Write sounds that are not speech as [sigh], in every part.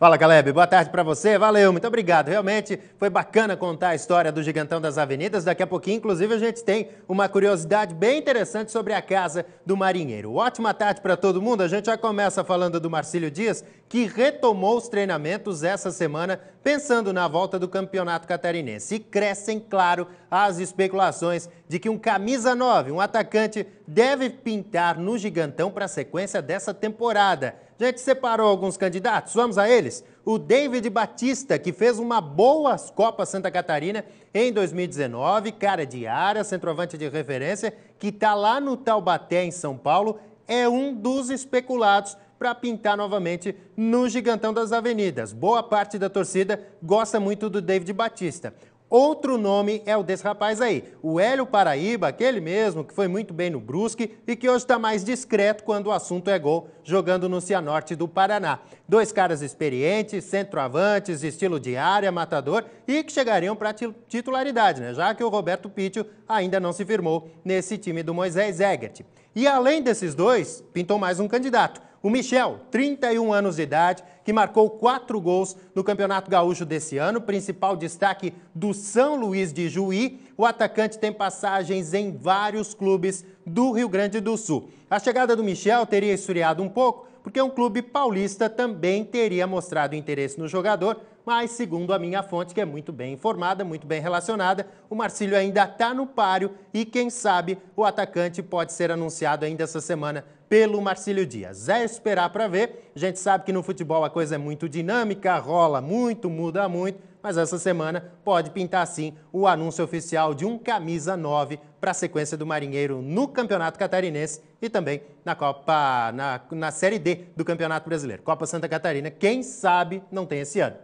Fala, Caleb. Boa tarde para você. Valeu, muito obrigado. Realmente foi bacana contar a história do Gigantão das Avenidas. Daqui a pouquinho, inclusive, a gente tem uma curiosidade bem interessante sobre a casa do marinheiro. Ótima tarde para todo mundo. A gente já começa falando do Marcílio Dias, que retomou os treinamentos essa semana, pensando na volta do Campeonato Catarinense. E crescem, claro, as especulações de que um camisa 9, um atacante, deve pintar no Gigantão para a sequência dessa temporada. A gente separou alguns candidatos, vamos a eles. O David Batista, que fez uma boa Copa Santa Catarina em 2019, cara de área, centroavante de referência, que está lá no Taubaté, em São Paulo, é um dos especulados para pintar novamente no Gigantão das Avenidas. Boa parte da torcida gosta muito do David Batista. Outro nome é o desse rapaz aí, o Hélio Paraíba, aquele mesmo que foi muito bem no Brusque e que hoje está mais discreto quando o assunto é gol, jogando no Cianorte do Paraná. Dois caras experientes, centroavantes, estilo de área, matador e que chegariam para titularidade, né? já que o Roberto Pítio ainda não se firmou nesse time do Moisés Egert. E além desses dois, pintou mais um candidato, o Michel, 31 anos de idade, que marcou quatro gols no Campeonato Gaúcho desse ano, principal destaque do São Luís de Juí. O atacante tem passagens em vários clubes do Rio Grande do Sul. A chegada do Michel teria esfriado um pouco, porque um clube paulista também teria mostrado interesse no jogador, mas segundo a minha fonte, que é muito bem informada, muito bem relacionada, o Marcílio ainda está no páreo e quem sabe o atacante pode ser anunciado ainda essa semana pelo Marcílio Dias. É esperar para ver. A gente sabe que no futebol a coisa é muito dinâmica, rola muito, muda muito, mas essa semana pode pintar sim o anúncio oficial de um camisa 9 para a sequência do Marinheiro no Campeonato Catarinense e também na Copa na, na Série D do Campeonato Brasileiro. Copa Santa Catarina, quem sabe não tem esse ano.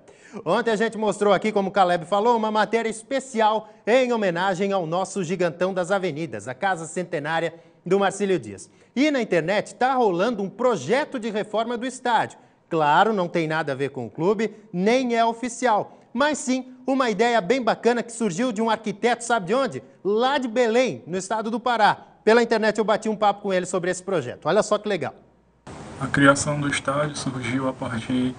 Ontem a gente mostrou aqui, como o Caleb falou, uma matéria especial em homenagem ao nosso gigantão das avenidas, a Casa Centenária do Marcílio Dias. E na internet está rolando um projeto de reforma do estádio. Claro, não tem nada a ver com o clube, nem é oficial, mas sim uma ideia bem bacana que surgiu de um arquiteto, sabe de onde? Lá de Belém, no estado do Pará. Pela internet eu bati um papo com ele sobre esse projeto. Olha só que legal. A criação do estádio surgiu a partir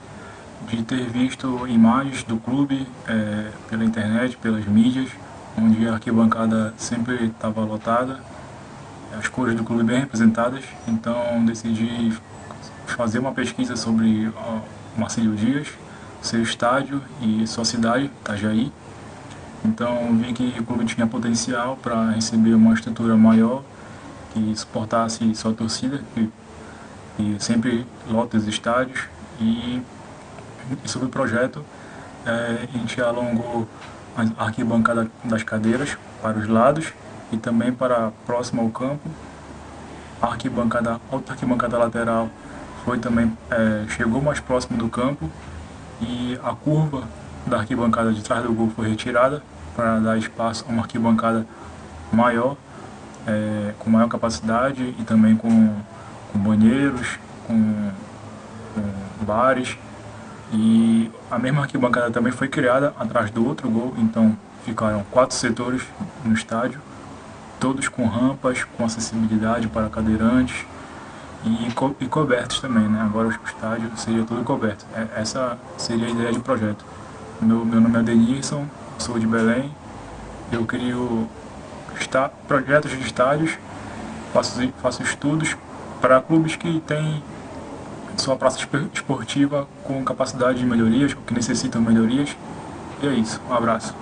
de ter visto imagens do clube é, pela internet, pelas mídias, onde a arquibancada sempre estava lotada as cores do clube bem representadas, então decidi fazer uma pesquisa sobre Marcelo Dias, seu estádio e sua cidade, Itajaí. Então vi que o clube tinha potencial para receber uma estrutura maior que suportasse sua torcida, que, que sempre lota os estádios. E, sobre o projeto, é, a gente alongou a arquibancada das cadeiras para os lados e também para próximo ao campo. A arquibancada, a arquibancada lateral foi também, é, chegou mais próximo do campo e a curva da arquibancada de trás do gol foi retirada para dar espaço a uma arquibancada maior, é, com maior capacidade e também com, com banheiros, com, com bares. E a mesma arquibancada também foi criada atrás do outro gol, então ficaram quatro setores no estádio todos com rampas, com acessibilidade para cadeirantes e, co e cobertos também, né? Agora o estádio seria todo coberto. É, essa seria a ideia de projeto. Meu, meu nome é Denilson, sou de Belém. Eu crio projetos de estádios, faço, faço estudos para clubes que têm sua praça esportiva com capacidade de melhorias, que necessitam melhorias. E é isso. Um abraço.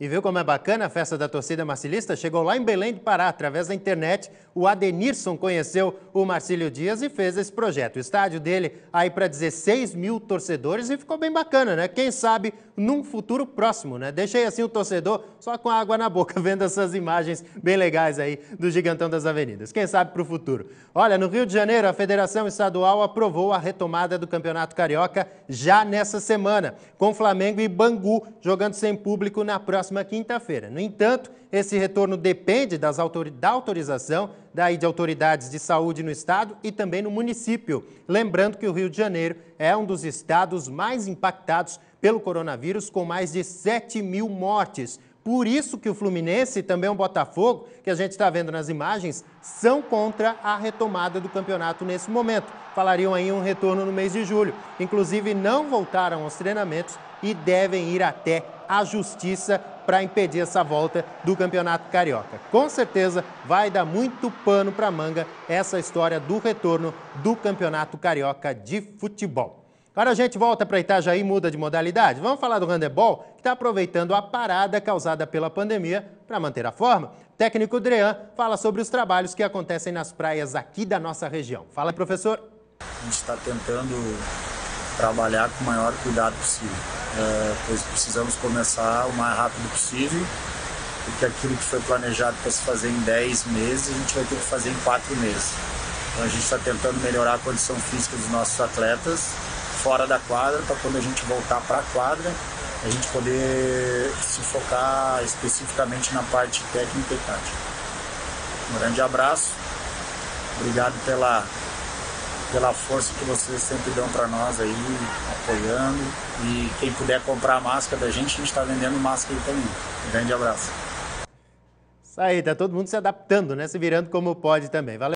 E viu como é bacana a festa da torcida marcilista? Chegou lá em Belém do Pará, através da internet. O Adenirson conheceu o Marcílio Dias e fez esse projeto. O estádio dele aí para 16 mil torcedores e ficou bem bacana, né? Quem sabe num futuro próximo, né? Deixei assim o torcedor só com água na boca, [laughs] vendo essas imagens bem legais aí do Gigantão das Avenidas. Quem sabe para o futuro. Olha, no Rio de Janeiro, a Federação Estadual aprovou a retomada do Campeonato Carioca já nessa semana, com Flamengo e Bangu jogando sem público na próxima próxima quinta-feira. No entanto, esse retorno depende autor... da autorização daí de autoridades de saúde no estado e também no município. Lembrando que o Rio de Janeiro é um dos estados mais impactados pelo coronavírus, com mais de 7 mil mortes. Por isso que o Fluminense e também o Botafogo, que a gente está vendo nas imagens, são contra a retomada do campeonato nesse momento. Falariam aí um retorno no mês de julho. Inclusive, não voltaram aos treinamentos e devem ir até a justiça para impedir essa volta do Campeonato Carioca. Com certeza vai dar muito pano para manga essa história do retorno do Campeonato Carioca de Futebol. Agora a gente volta para Itajaí e muda de modalidade. Vamos falar do handebol, que está aproveitando a parada causada pela pandemia para manter a forma. O técnico Drean fala sobre os trabalhos que acontecem nas praias aqui da nossa região. Fala, professor. A gente está tentando trabalhar com o maior cuidado possível, é, pois precisamos começar o mais rápido possível, porque aquilo que foi planejado para se fazer em 10 meses, a gente vai ter que fazer em 4 meses. Então a gente está tentando melhorar a condição física dos nossos atletas fora da quadra, para quando a gente voltar para a quadra, a gente poder se focar especificamente na parte técnica e tática. Um grande abraço, obrigado pela, pela força que vocês sempre dão para nós aí, apoiando. E quem puder comprar a máscara da gente, a gente está vendendo máscara aí também. Um grande abraço. Isso aí, tá todo mundo se adaptando, né? Se virando como pode também. Valeu.